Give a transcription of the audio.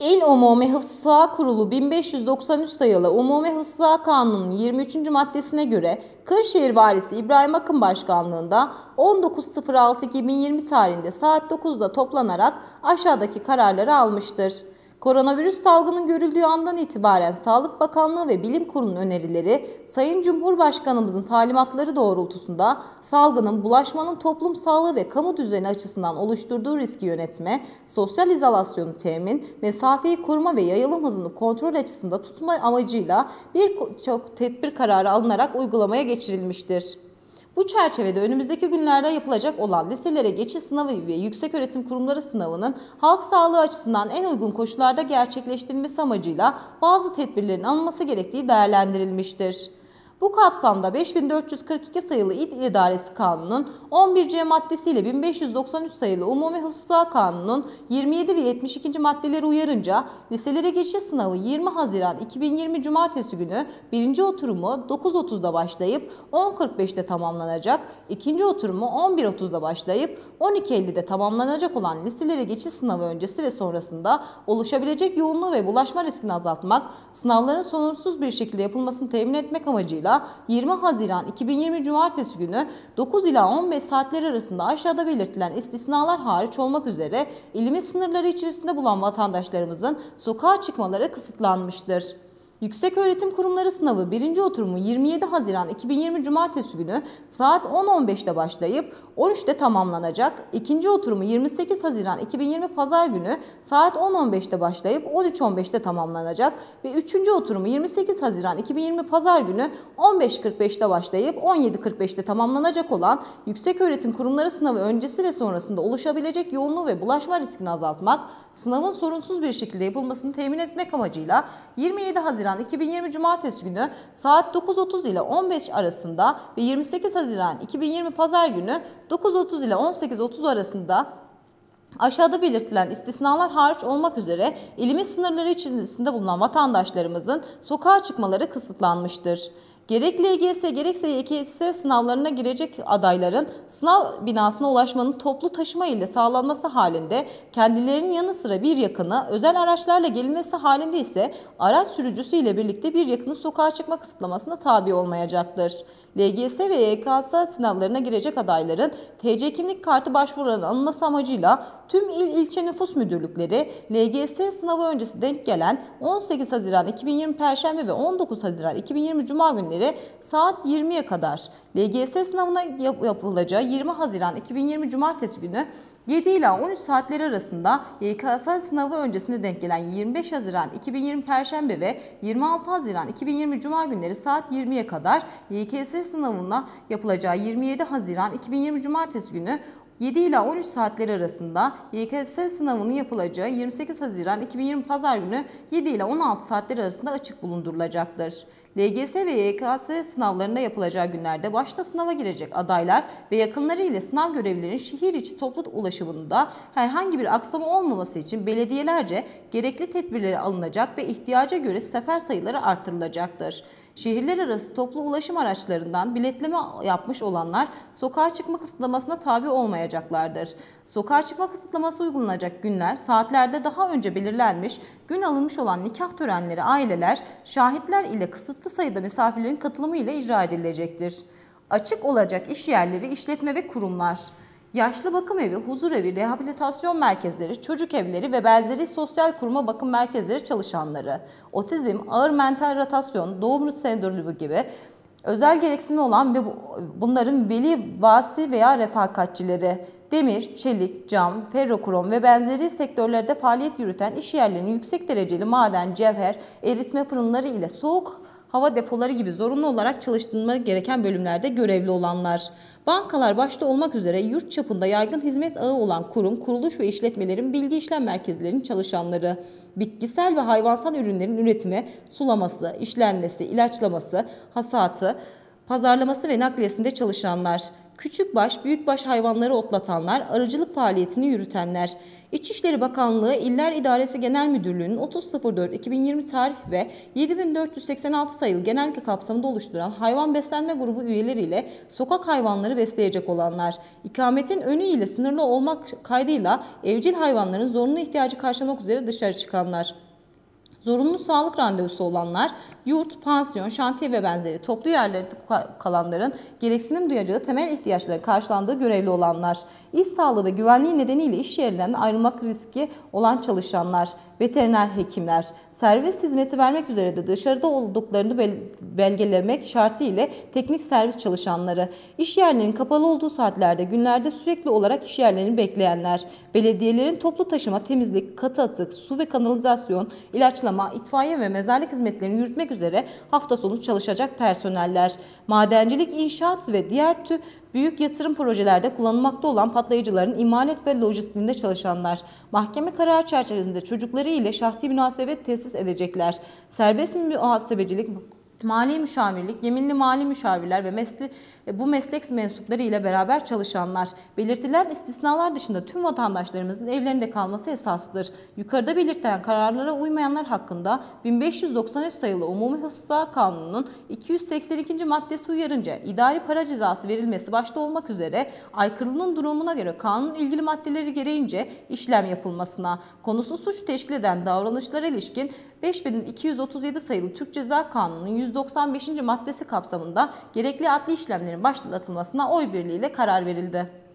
İl Umumi Hıfzı Kurulu 1593 sayılı Umumi Hıfzı Kanunu'nun 23. maddesine göre Kırşehir Valisi İbrahim Akın Başkanlığında 19.06.2020 tarihinde saat 9'da toplanarak aşağıdaki kararları almıştır. Koronavirüs salgının görüldüğü andan itibaren Sağlık Bakanlığı ve Bilim Kurulu'nun önerileri, Sayın Cumhurbaşkanımızın talimatları doğrultusunda salgının bulaşmanın toplum sağlığı ve kamu düzeni açısından oluşturduğu riski yönetme, sosyal izolasyonu temin, mesafeyi koruma ve yayılım hızını kontrol açısında tutma amacıyla birçok tedbir kararı alınarak uygulamaya geçirilmiştir. Bu çerçevede önümüzdeki günlerde yapılacak olan liselere geçiş sınavı ve yükseköğretim kurumları sınavının halk sağlığı açısından en uygun koşullarda gerçekleştirilmesi amacıyla bazı tedbirlerin alınması gerektiği değerlendirilmiştir. Bu kapsamda 5442 sayılı İl İdaresi Kanunu'nun 11C maddesiyle 1593 sayılı Umumi Hıfzı Kanunu'nun 27 ve 72. maddeleri uyarınca liselere geçiş sınavı 20 Haziran 2020 Cumartesi günü birinci oturumu 9.30'da başlayıp 10.45'te tamamlanacak, ikinci oturumu 11.30'da başlayıp 12.50'de tamamlanacak olan liselere geçiş sınavı öncesi ve sonrasında oluşabilecek yoğunluğu ve bulaşma riskini azaltmak, sınavların sorunsuz bir şekilde yapılmasını temin etmek amacıyla amacıyla 20 Haziran 2020 Cumartesi günü 9 ila 15 saatler arasında aşağıda belirtilen istisnalar hariç olmak üzere ilimiz sınırları içerisinde bulan vatandaşlarımızın sokağa çıkmaları kısıtlanmıştır. Yükseköğretim Kurumları sınavı 1. oturumu 27 Haziran 2020 Cumartesi günü saat 10.15'te başlayıp 13'te tamamlanacak. İkinci oturumu 28 Haziran 2020 Pazar günü saat 10.15'te başlayıp 13.15'te tamamlanacak ve 3. oturumu 28 Haziran 2020 Pazar günü 15.45'te başlayıp 17.45'te tamamlanacak olan Yükseköğretim Kurumları sınavı öncesi ve sonrasında oluşabilecek yoğunluğu ve bulaşma riskini azaltmak, sınavın sorunsuz bir şekilde yapılmasını temin etmek amacıyla 27 Haziran Haziran 2020 Cumartesi günü saat 9.30 ile 15 arasında ve 28 Haziran 2020 Pazar günü 9.30 ile 18.30 arasında Aşağıda belirtilen istisnalar hariç olmak üzere ilimiz sınırları içerisinde bulunan vatandaşlarımızın sokağa çıkmaları kısıtlanmıştır. Gerek LGS gerekse YKS sınavlarına girecek adayların sınav binasına ulaşmanın toplu taşıma ile sağlanması halinde kendilerinin yanı sıra bir yakını özel araçlarla gelinmesi halinde ise araç sürücüsü ile birlikte bir yakını sokağa çıkma kısıtlamasına tabi olmayacaktır. LGS ve YKS sınavlarına girecek adayların TC kimlik kartı başvurularının alınması amacıyla tüm il ilçe nüfus müdürlükleri LGS sınavı öncesi denk gelen 18 Haziran 2020 Perşembe ve 19 Haziran 2020 Cuma günleri saat 20'ye kadar. LGS sınavına yap yapılacağı 20 Haziran 2020 Cumartesi günü 7 ila 13 saatleri arasında YKS sınavı öncesinde denk gelen 25 Haziran 2020 Perşembe ve 26 Haziran 2020 Cuma günleri saat 20'ye kadar YKS sınavına yapılacağı 27 Haziran 2020 Cumartesi günü 7 ila 13 saatleri arasında YKS sınavının yapılacağı 28 Haziran 2020 Pazar günü 7 ila 16 saatleri arasında açık bulundurulacaktır. LGS ve YKS sınavlarında yapılacağı günlerde başta sınava girecek adaylar ve yakınları ile sınav görevlilerinin şehir içi toplu ulaşımında herhangi bir aksama olmaması için belediyelerce gerekli tedbirleri alınacak ve ihtiyaca göre sefer sayıları artırılacaktır. Şehirler arası toplu ulaşım araçlarından biletleme yapmış olanlar sokağa çıkma kısıtlamasına tabi olmayacaklardır. Sokağa çıkma kısıtlaması uygulanacak günler saatlerde daha önce belirlenmiş gün alınmış olan nikah törenleri aileler şahitler ile kısıtlı sayıda misafirlerin katılımı ile icra edilecektir. Açık olacak iş yerleri, işletme ve kurumlar yaşlı bakım evi, huzur evi, rehabilitasyon merkezleri, çocuk evleri ve benzeri sosyal kuruma bakım merkezleri çalışanları, otizm, ağır mental rotasyon, doğum sendromu gibi özel gereksinimi olan ve bunların veli, vasi veya refakatçileri, demir, çelik, cam, ferrokrom ve benzeri sektörlerde faaliyet yürüten iş yerlerinin yüksek dereceli maden, cevher, eritme fırınları ile soğuk hava depoları gibi zorunlu olarak çalıştırılması gereken bölümlerde görevli olanlar. Bankalar başta olmak üzere yurt çapında yaygın hizmet ağı olan kurum, kuruluş ve işletmelerin bilgi işlem merkezlerinin çalışanları, bitkisel ve hayvansal ürünlerin üretimi, sulaması, işlenmesi, ilaçlaması, hasatı, pazarlaması ve nakliyesinde çalışanlar, küçükbaş, büyükbaş hayvanları otlatanlar, arıcılık faaliyetini yürütenler. İçişleri Bakanlığı İller İdaresi Genel Müdürlüğü'nün 30.04.2020 tarih ve 7486 sayılı genelge kapsamında oluşturan hayvan beslenme grubu üyeleriyle sokak hayvanları besleyecek olanlar, ikametin önü ile sınırlı olmak kaydıyla evcil hayvanların zorunlu ihtiyacı karşılamak üzere dışarı çıkanlar. Zorunlu sağlık randevusu olanlar, yurt, pansiyon, şantiye ve benzeri toplu yerlerde kalanların gereksinim duyacağı temel ihtiyaçların karşılandığı görevli olanlar, iş sağlığı ve güvenliği nedeniyle iş yerinden ayrılmak riski olan çalışanlar, veteriner hekimler, servis hizmeti vermek üzere de dışarıda olduklarını belgelemek şartı ile teknik servis çalışanları, iş yerlerinin kapalı olduğu saatlerde günlerde sürekli olarak iş yerlerini bekleyenler, belediyelerin toplu taşıma, temizlik, katı atık, su ve kanalizasyon, ilaçlama, itfaiye ve mezarlık hizmetlerini yürütmek üzere hafta sonu çalışacak personeller, madencilik, inşaat ve diğer tür büyük yatırım projelerde kullanılmakta olan patlayıcıların imanet ve lojistiğinde çalışanlar, mahkeme kararı çerçevesinde çocukları ile şahsi münasebet tesis edecekler. Serbest muhasebecilik mali müşavirlik, yeminli mali müşavirler ve mesle e, bu meslek mensupları ile beraber çalışanlar. Belirtilen istisnalar dışında tüm vatandaşlarımızın evlerinde kalması esasdır. Yukarıda belirtilen kararlara uymayanlar hakkında 1593 sayılı Umumi Hıfzı Kanunu'nun 282. maddesi uyarınca idari para cezası verilmesi başta olmak üzere aykırılığın durumuna göre kanun ilgili maddeleri gereğince işlem yapılmasına, konusu suç teşkil eden davranışlara ilişkin 5237 sayılı Türk Ceza Kanunu'nun 195. maddesi kapsamında gerekli adli işlemlerin başlatılmasına oy birliğiyle karar verildi.